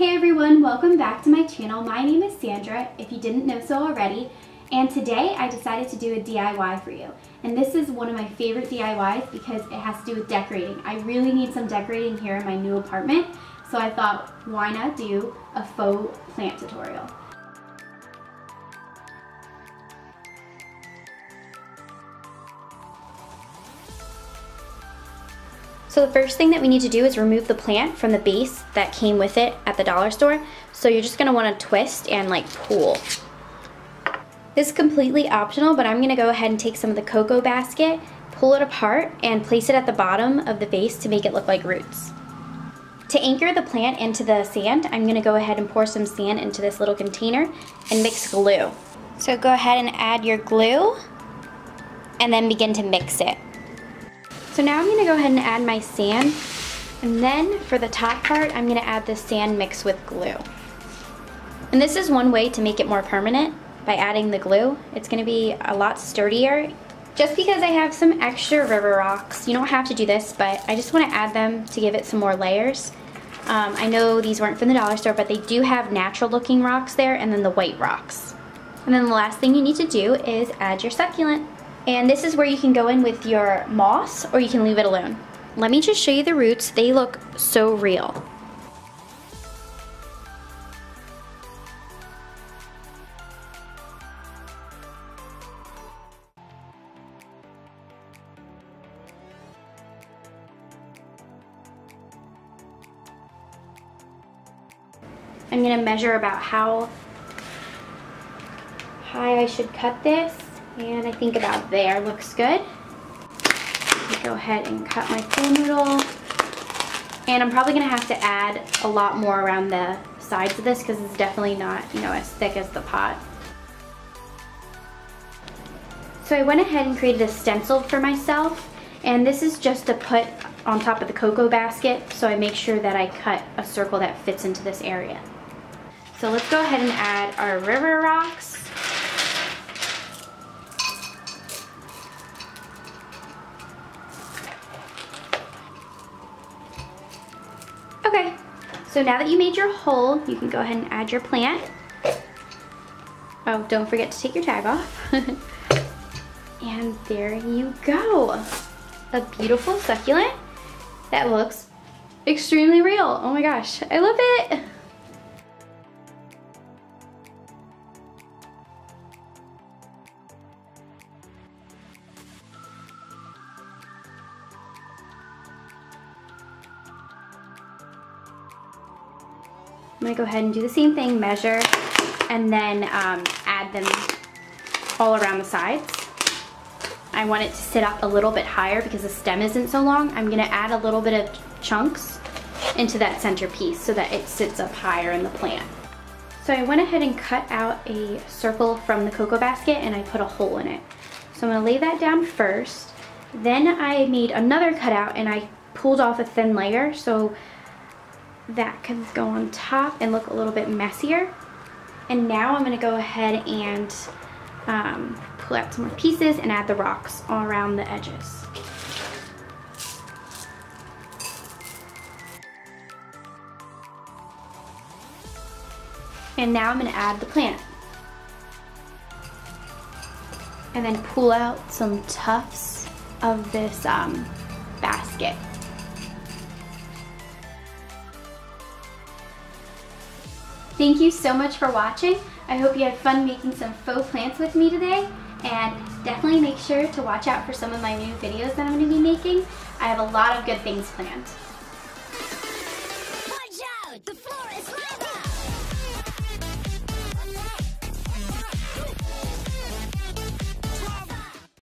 Hey everyone, welcome back to my channel. My name is Sandra, if you didn't know so already, and today I decided to do a DIY for you. And this is one of my favorite DIYs because it has to do with decorating. I really need some decorating here in my new apartment, so I thought, why not do a faux plant tutorial? So the first thing that we need to do is remove the plant from the base that came with it at the dollar store. So you're just gonna wanna twist and like pull. This is completely optional, but I'm gonna go ahead and take some of the coco basket, pull it apart, and place it at the bottom of the vase to make it look like roots. To anchor the plant into the sand, I'm gonna go ahead and pour some sand into this little container and mix glue. So go ahead and add your glue and then begin to mix it. So now I'm gonna go ahead and add my sand. And then for the top part, I'm gonna add the sand mixed with glue. And this is one way to make it more permanent by adding the glue. It's gonna be a lot sturdier. Just because I have some extra river rocks, you don't have to do this, but I just wanna add them to give it some more layers. Um, I know these weren't from the dollar store, but they do have natural looking rocks there and then the white rocks. And then the last thing you need to do is add your succulent. And this is where you can go in with your moss or you can leave it alone. Let me just show you the roots. They look so real. I'm gonna measure about how high I should cut this. And I think about there looks good. Go ahead and cut my pool noodle. And I'm probably gonna have to add a lot more around the sides of this because it's definitely not, you know, as thick as the pot. So I went ahead and created a stencil for myself. And this is just to put on top of the coco basket. So I make sure that I cut a circle that fits into this area. So let's go ahead and add our river rocks. Okay, so now that you made your hole, you can go ahead and add your plant. Oh, don't forget to take your tag off. and there you go. A beautiful succulent that looks extremely real. Oh my gosh, I love it. I'm gonna go ahead and do the same thing, measure, and then um, add them all around the sides. I want it to sit up a little bit higher because the stem isn't so long. I'm gonna add a little bit of chunks into that center piece so that it sits up higher in the plant. So I went ahead and cut out a circle from the coco basket and I put a hole in it. So I'm gonna lay that down first. Then I made another cutout and I pulled off a thin layer so that can go on top and look a little bit messier. And now I'm gonna go ahead and um, pull out some more pieces and add the rocks all around the edges. And now I'm gonna add the plant. And then pull out some tufts of this um, basket. Thank you so much for watching. I hope you had fun making some faux plants with me today. And definitely make sure to watch out for some of my new videos that I'm going to be making. I have a lot of good things planned.